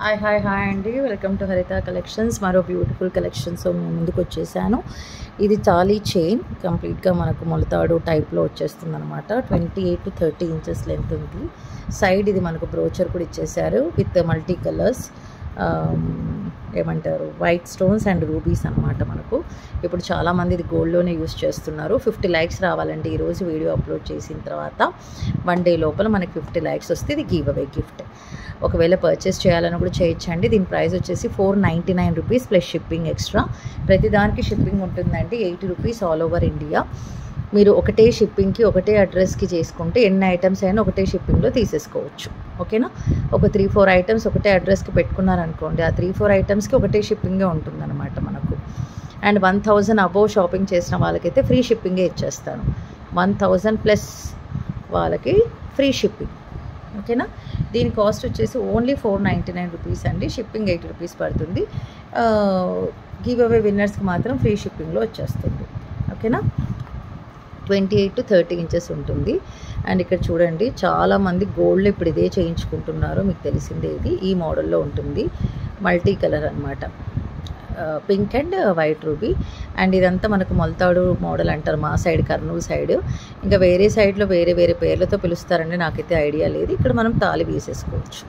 Hi hi hi అండి. Welcome to Haritha collections మరో beautiful collections మేము ముందుకు వచ్చేసాను. ఇది తాళీ చైన్ కంప్లీట్గా మనకు మొలతాడు టైప్లో వచ్చేస్తుంది అనమాట twenty eight to thirty inches length ఉంది. సైడ్ ఇది మనకు బ్రోచర్ కూడా ఇచ్చేసారు విత్ మల్టీ కలర్స్ ఏమంటారు? వైట్ స్టోన్స్ అండ్ రూబీస్ అనమాట మనకు. ఇప్పుడు చాలామంది ఇది గోల్డ్లోనే యూస్ చేస్తున్నారు. ఫిఫ్టీ ల్యాక్స్ రావాలంటే ఈరోజు వీడియో అప్లోడ్ చేసిన తర్వాత వన్ డే లోపల మనకి ఫిఫ్టీ ల్యాక్స్ వస్తే ఇది గివ్ అవే గిఫ్ట్ ఒకవేళ పర్చేస్ చేయాలని కూడా చేయొచ్చండి. దీని ప్రైస్ వచ్చేసి four ninety nine rupees plus shipping extra ప్రతిదానికి షిప్పింగ్ ఉంటుందండి. Eighty rupees all over India మీరు ఒకటే షిప్పింగ్కి ఒకటే అడ్రస్కి చేసుకుంటే ఎన్ని ఐటమ్స్ అయినా ఒకటే షిప్పింగ్లో తీసేసుకోవచ్చు. ఓకేనా? ఒక త్రీ ఫోర్ ఐటమ్స్ ఒకటే అడ్రస్కి పెట్టుకున్నారనుకోండి ఆ త్రీ ఫోర్ ఐటమ్స్కి ఒకటే షిప్పింగే ఉంటుందన్నమాట మనకు. And one thousand above shopping చేసిన వాళ్ళకైతే ఫ్రీ షిప్పింగే ఇచ్చేస్తాను. వన్ థౌజండ్ ప్లస్ వాళ్ళకి ఫ్రీ షిప్పింగ్. ఓకేనా? దీని కాస్ట్ వచ్చేసి only four ninety nine rupees అండి. షిప్పింగ్ ఎయిట్ రూపీస్ పడుతుంది. గివ్ అవే విన్నర్స్కి మాత్రం ఫ్రీ షిప్పింగ్లో వచ్చేస్తుంది. ఓకేనా? Twenty eight to thirty inches ఉంటుంది. అండ్ ఇక్కడ చూడండి చాలామంది గోల్డ్ ఇప్పుడు ఇదే చేయించుకుంటున్నారు. మీకు తెలిసిందే ఇది. ఈ మోడల్లో ఉంటుంది. మల్టీ కలర్ అనమాట pink and white ruby. And ఇదంతా మనకు మొలతాడు మోడల్ అంటారు మా సైడ్ కర్నూలు సైడ్. ఇంకా వేరే సైడ్లో వేరే వేరే పేర్లతో పిలుస్తారండి నాకైతే ఐడియా లేదు. ఇక్కడ మనం తాళి వేసేసుకోవచ్చు.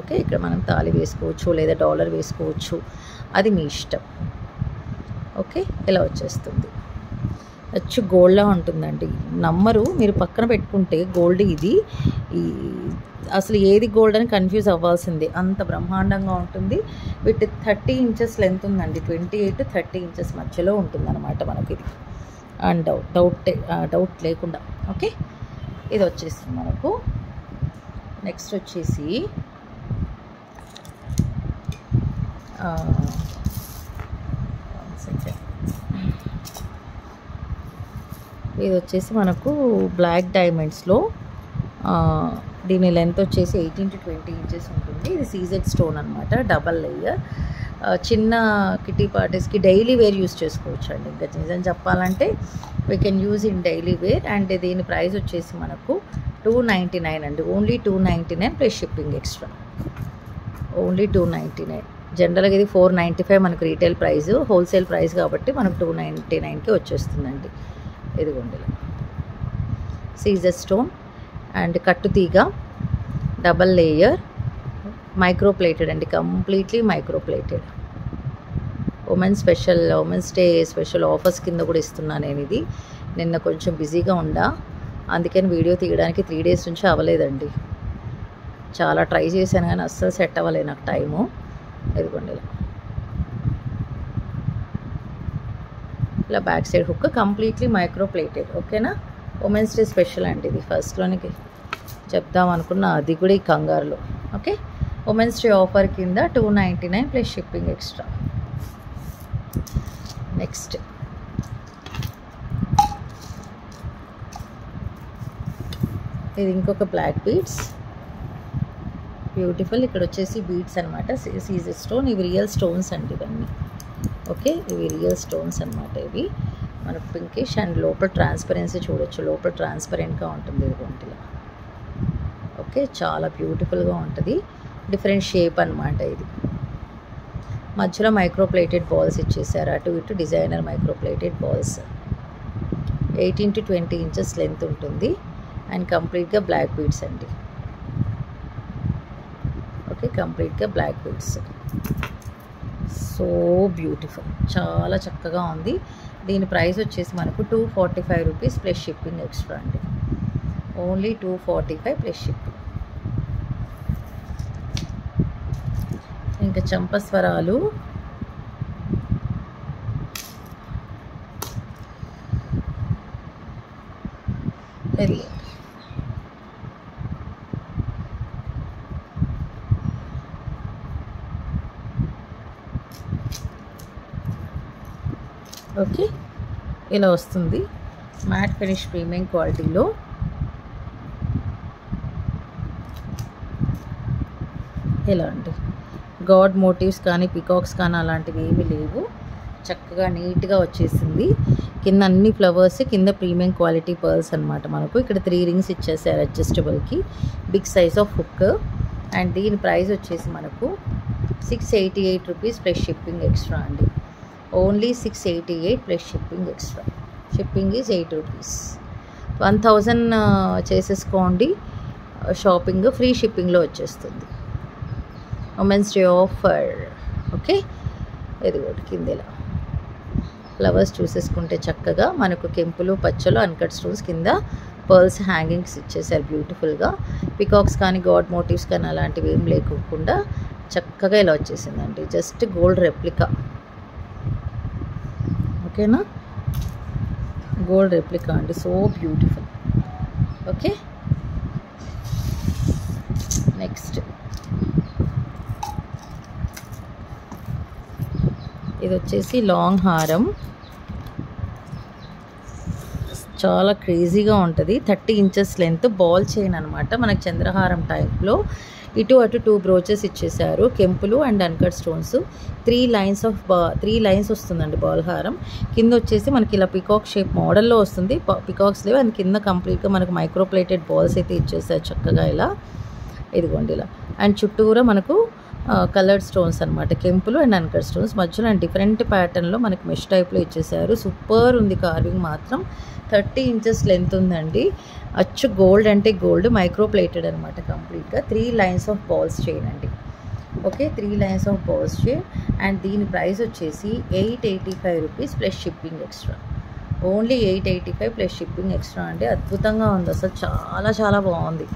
ఓకే ఇక్కడ మనం తాళి వేసుకోవచ్చు లేదా డాలర్ వేసుకోవచ్చు. అది మీ ఇష్టం. ఓకే ఇలా వచ్చేస్తుంది. వచ్చి గోల్డ్లా ఉంటుందండి. నమ్మరు. మీరు పక్కన పెట్టుకుంటే గోల్డ్ ఇది. ఈ అసలు ఏది గోల్డ్ అని కన్ఫ్యూజ్ అవ్వాల్సింది. అంత బ్రహ్మాండంగా ఉంటుంది. విత్ థర్టీ ఇంచెస్ లెంత్ ఉందండి. ట్వంటీ ఎయిట్ థర్టీ ఇంచెస్ మధ్యలో ఉంటుందన్నమాట మనకి ఇది. అండ్ డౌట్ డౌట్ డౌట్ లేకుండా. ఓకే? ఇది వచ్చేసింది మనకు. నెక్స్ట్ వచ్చేసి ఇది వచ్చేసి మనకు బ్లాక్ డైమండ్స్లో దీని లెంత్ వచ్చేసి ఎయిటీన్ టు ట్వంటీ ఇంచెస్ ఉంటుంది. ఇది సీజెడ్ స్టోన్ అనమాట డబల్ లేయర్ చిన్న కిటీ పార్టీస్కి డైలీ వేర్ యూస్ చేసుకోవచ్చు అండి ఇంకా నిజం చెప్పాలంటే we can use in daily wear and దీని ప్రైస్ వచ్చేసి మనకు టూ నైంటీ నైన్ అండి. Only two ninety nine plus shipping extra only two ninety nine జనరల్గా ఇది ఫోర్ నైంటీ ఫైవ్ మనకు రీటైల్ ప్రైస్ హోల్సేల్ ప్రైస్ కాబట్టి మనకు టూ నైంటీ నైన్కి వచ్చేస్తుందండి. ఇదిగోండి సీజర్ స్టోన్ అండ్ కట్టుతీగ డబల్ లేయర్ మైక్రో ప్లేటెడ్ అండి completely micro plated women special women's day special offers కింద కూడా ఇస్తున్నాను నేను ఇది నిన్న కొంచెం బిజీగా ఉండా అందుకని వీడియో తీయడానికి త్రీ డేస్ నుంచి అవ్వలేదండి. చాలా ట్రై చేశాను కానీ అస్సలు సెట్ అవ్వలేదు నాకు టైము. ఇదిగోండి ఇలా ఇలా back side hook completely micro plated ఓకేనా ఉమెన్స్ డే స్పెషల్ అండి ఇది. ఫస్ట్లోనికి చెప్దాం అనుకున్న అది కూడా ఈ కంగారులో ఓకే ఉమెన్స్ డే ఆఫర్ కింద two ninety nine plus shipping extra next ఇది ఇంకొక బ్లాక్ బీడ్స్ బ్యూటిఫుల్ ఇక్కడ వచ్చేసి బీడ్స్ అనమాట సీజర్ స్టోన్ ఇవి రియల్ స్టోన్స్ అండి ఇవన్నీ. ఓకే? ఇవి రియల్ స్టోన్స్ అనమాట ఇవి. మన పింకిష్ అండ్ లోపల ట్రాన్స్పరెన్సీ చూడొచ్చు. లోపల ట్రాన్స్పరెంట్గా ఉంటుంది ఇది ఓకే? చాలా బ్యూటిఫుల్గా ఉంటుంది. డిఫరెంట్ షేప్ అనమాట ఇది. మధ్యలో మైక్రోప్లేటెడ్ బాల్స్ ఇచ్చేసారు. అటు ఇటు designer micro plated balls eighteen to twenty inches length ఉంటుంది. అండ్ కంప్లీట్గా బ్లాక్ బీడ్స్ అండి. ఓకే? కంప్లీట్గా బ్లాక్ బీడ్స్ సో బ్యూటిఫుల్. చాలా చక్కగా ఉంది. దీని ప్రైస్ వచ్చేసి మనకు two forty five rupees plus shipping extra అండి. Only two forty five plus shipping. ఇంకా చంపస్వరాలు వెళ్ళి ఓకే. ఇలా వస్తుంది. మ్యాట్ ఫినిష్ ప్రీమియం క్వాలిటీలో. ఇలా అండి. గాడ్ మోటివ్స్ కానీ పికాక్స్ కానీ అలాంటివి ఏమీ లేవు. చక్కగా నీట్గా వచ్చేసింది. కింద అన్ని ఫ్లవర్స్ కింద ప్రీమియం క్వాలిటీ పర్ల్స్ అనమాట మనకు. ఇక్కడ త్రీ రింగ్స్ ఇచ్చేసారు అడ్జస్టబుల్కి. Big size of hook. And దీని ప్రైస్ వచ్చేసి మనకు six eighty eight rupees plus shipping extra అండి. Only six eighty eight plus shipping extra shipping is eight rupees one thousand చేసేసుకోండి. Shopping free షిప్పింగ్లో వచ్చేస్తుంది ఉమెన్స్ డే ఆఫర్ ఓకే ఇది ఒకటి కింద ఇలా ఫ్లవర్స్ చూసేసుకుంటే చక్కగా మనకు కెంపులు పచ్చలు అన్కట్ స్టోన్స్ కింద పర్ల్స్ హ్యాంగింగ్స్ ఇచ్చేసారు బ్యూటిఫుల్గా పికాక్స్ కానీ గాడ్ మోటివ్స్ కానీ అలాంటివి ఏం లేకుండా చక్కగా ఇలా వచ్చేసిందండి. Just gold replica. ఓకేనా? గోల్డ్ రెప్లికా అండి. So beautiful. ఓకే? నెక్స్ట్. ఇది వచ్చేసి లాంగ్ హారం. చాలా క్రేజీగా ఉంటుంది. Thirty inches length ball chain అనమాట మనకు చంద్రహారం టైప్లో. ఇటు అటు టూ బ్రోచెస్ ఇచ్చేసారు కెంపులు and uncut stones three lines of బా త్రీ లైన్స్ వస్తుందండి బాల్ హారం. కింద వచ్చేసి మనకి ఇలా పికాక్ షేప్ మోడల్లో వస్తుంది. పికాక్స్ లేవు. అండ్ కింద కంప్లీట్గా మనకు మైక్రోప్లేటెడ్ బాల్స్ అయితే ఇచ్చేసారు చక్కగా ఇలా. ఇదిగోండి ఇలా. అండ్ చుట్టూరా మనకు కలర్డ్ స్టోన్స్ అనమాట కెంపులు అండ్ అన్కట్ స్టోన్స్ మధ్యలో డిఫరెంట్ ప్యాటర్న్లో మనకి మెష్ టైప్లో ఇచ్చేసారు. సూపర్ ఉంది కార్వింగ్ మాత్రం. థర్టీ ఇంచెస్ లెంత్ ఉందండి. అచ్చు గోల్డ్ అంటే గోల్డ్ మైక్రో ప్లేటెడ్ అనమాట కంప్లీట్గా త్రీ లైన్స్ ఆఫ్ బాల్స్ చేయండి okay three lines of balls చేయి అండ్ దీని ప్రైస్ వచ్చేసి eight eighty five rupees plus shipping extra only eight eighty five plus shipping extra అంటే అద్భుతంగా ఉంది. అసలు చాలా చాలా బాగుంది.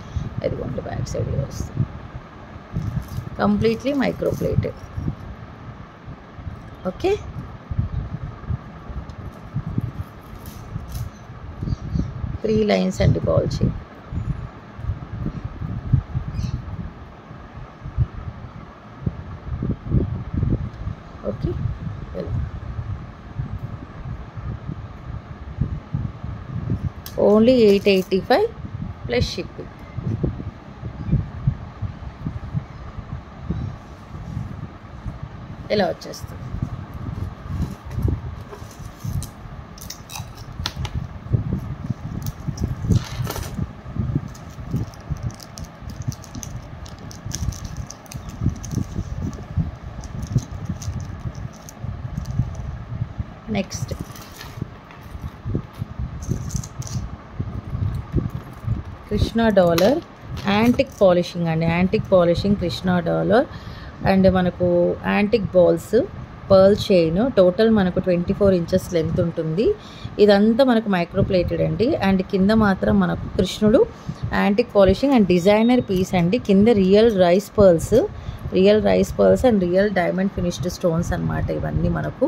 ఇదిగోండి బ్యాక్ సైడ్ వస్తుంది. completely microplated okay? Three lines and ball shape. Okay? Only 885 plus shipping. ఇలా వచ్చేస్తుంది. Next Krishna dollar antique polishing అండి. Antique polishing Krishna dollar. And మనకు antique balls pearl chain total మనకు ట్వంటీ ఫోర్ ఇంచెస్ లెంత్ ఉంటుంది. ఇదంతా మనకు microplated అండి. And కింద మాత్రం మనకు కృష్ణుడు antique polishing and designer piece అండి. కింద real rice pearls real rice pearls and real diamond finished stones అనమాట ఇవన్నీ మనకు.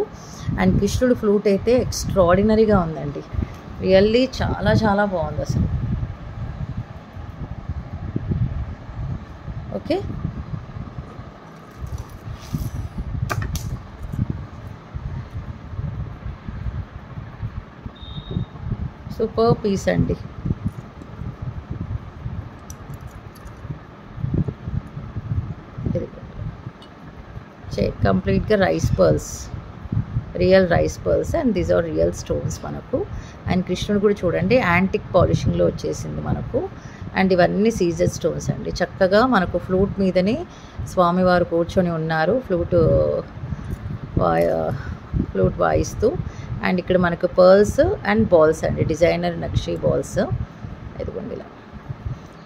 అండ్ కృష్ణుడు ఫ్లూట్ అయితే ఎక్స్ట్రాడినరీగా ఉందండి. రియల్లీ చాలా చాలా బాగుంది అసలు. ఓకే సూపర్ పీస్ అండి. కంప్లీట్గా rice pearls. Real rice pearls and these are real stones మనకు. అండ్ కృష్ణుడు కూడా చూడండి యాంటిక్ పాలిషింగ్లో వచ్చేసింది మనకు. అండ్ ఇవన్నీ సీజర్ స్టోన్స్ అండి. చక్కగా మనకు ఫ్లూట్ మీదనే స్వామివారు కూర్చొని ఉన్నారు. ఫ్లూట్ ఫ్లూట్ వాయిస్తూ. అండ్ ఇక్కడ మనకు పర్ల్స్ అండ్ బాల్స్ అండి. డిజైనర్ నక్షి బాల్స్ ఇదిగోండి ఇలా.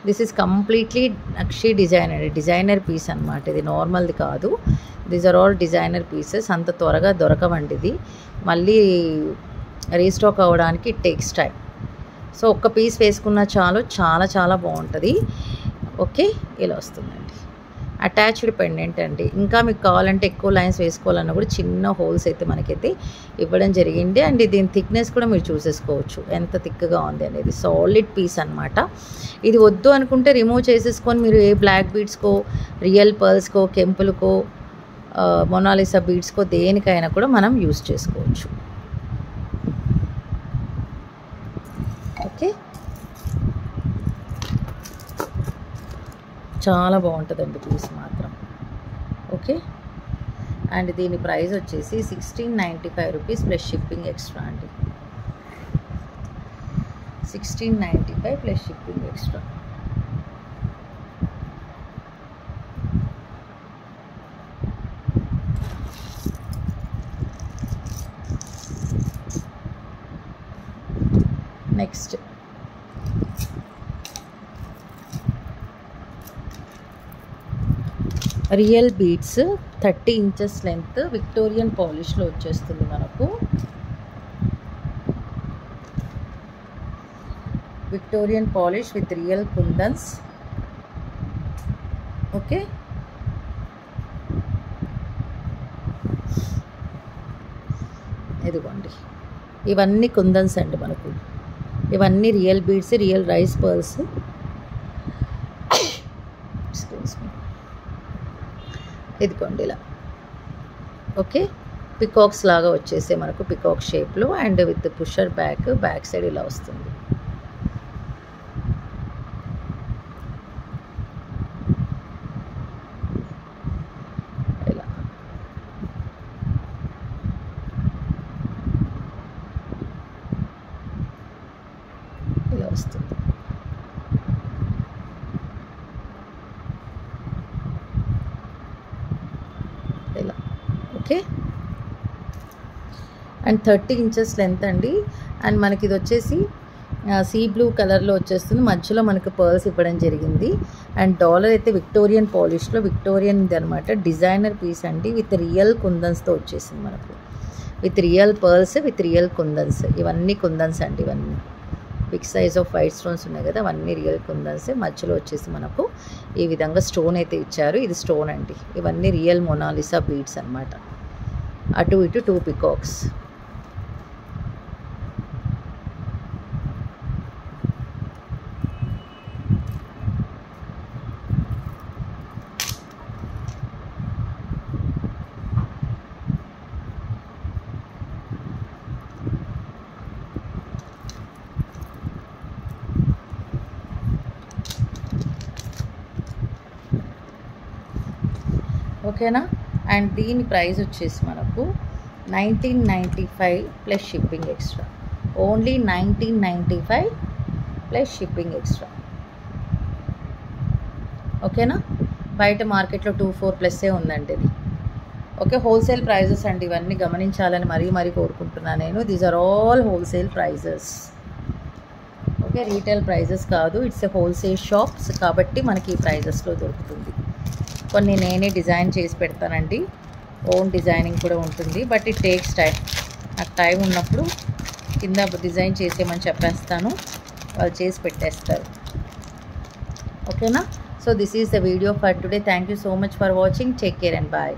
దిస్ ఈజ్ కంప్లీట్లీ నక్షి డిజైన్ అండి. డిజైనర్ పీస్ అనమాట ఇది నార్మల్ది కాదు. These are all designer pieces అంత త్వరగా దొరకవండి ఇది. మళ్ళీ రీస్టాక్ అవ్వడానికి ఇట్ టేక్స్ టైం సో ఒక్క పీస్ వేసుకున్న చాలు. చాలా చాలా బాగుంటుంది. ఓకే ఇలా వస్తుందండి. అటాచ్డ్ పెండెంట్ అండి. ఇంకా మీకు కావాలంటే ఎక్కువ లైన్స్ వేసుకోవాలన్నా కూడా చిన్న హోల్స్ అయితే మనకైతే ఇవ్వడం జరిగింది. అండ్ దీని థిక్నెస్ కూడా మీరు చూసేసుకోవచ్చు. ఎంత థిక్గా ఉంది అనేది. సాలిడ్ పీస్ అనమాట ఇది వద్దు అనుకుంటే రిమూవ్ చేసేసుకొని మీరు ఏ బ్లాక్ బీడ్స్కో రియల్ పర్ల్స్కో కెంపులకో మొనాలిసా బీడ్స్కో దేనికైనా కూడా మనం యూస్ చేసుకోవచ్చు ఓకే చాలా బాగుంటుందండి పీస్ మాత్రం. ఓకే? అండ్ దీని ప్రైస్ వచ్చేసి sixteen ninety five rupees plus shipping extra అండి. Sixteen ninety five plus shipping extra. Real beads thirty inches length Victorian పాలిష్లో వచ్చేస్తుంది మనకు. Victorian polish with real kundans. Okay. ఇదిగోండి. ఇవన్నీ కుందన్స్ అండి మనకు. ఇవన్నీ real beads real rice pearls excuse me ఇదిగోండి ఇలా. ఓకే? పికాక్స్ లాగా వచ్చేసే మనకు పికాక్ షేప్లో. And with pusher back back side ఇలా వస్తుంది ఇలా ఇలా వస్తుంది ఇలా okay and thirty inches length అండి. అండ్ మనకి ఇది వచ్చేసి సీ బ్లూ కలర్లో వచ్చేస్తుంది. మధ్యలో మనకు పర్ల్స్ ఇవ్వడం జరిగింది. అండ్ డాలర్ అయితే విక్టోరియన్ పాలిష్లో విక్టోరియన్ ఇది అనమాట డిజైనర్ పీస్ అండి. విత్ రియల్ కుందన్స్తో వచ్చేసింది మనకు. With real pearls with real kundans. ఇవన్నీ కుందన్స్ అండి ఇవన్నీ. Big size of white stones ఉన్నాయి కదా అవన్నీ రియల్ కుందన్స్. మధ్యలో వచ్చేసి మనకు ఈ విధంగా స్టోన్ అయితే ఇచ్చారు. ఇది స్టోన్ అండి. ఇవన్నీ రియల్ మొనాలిసా బీడ్స్ అనమాట అటు ఇటు టూ పికాక్స్. ఓకేనా? అండ్ దీని ప్రైస్ వచ్చేసి మనకు nineteen ninety five plus shipping extra. Only nineteen ninety five plus shipping extra. ఓకేనా? బయట మార్కెట్లో టూ ఫోర్ ప్లస్సే ఉందండి ఇది. ఓకే హోల్సేల్ ప్రైజెస్ అండి ఇవన్నీ గమనించాలని మరీ మరీ కోరుకుంటున్నాను నేను. These are all wholesale prices okay retail prices కాదు. ఇట్స్ ఎ హోల్సేల్ షాప్స్ కాబట్టి మనకి ఈ ప్రైజెస్లో దొరుకుతుంది. కొన్ని నేనే డిజైన్ చేసి పెడతానండి. ఓన్ డిజైనింగ్ కూడా ఉంటుంది. But it takes time. నాకు టైం ఉన్నప్పుడు కింద డిజైన్ చేసేయమని చెప్పేస్తాను. వాళ్ళు చేసి పెట్టేస్తారు. ఓకేనా? So this is the video for today thank you so much for watching take care and bye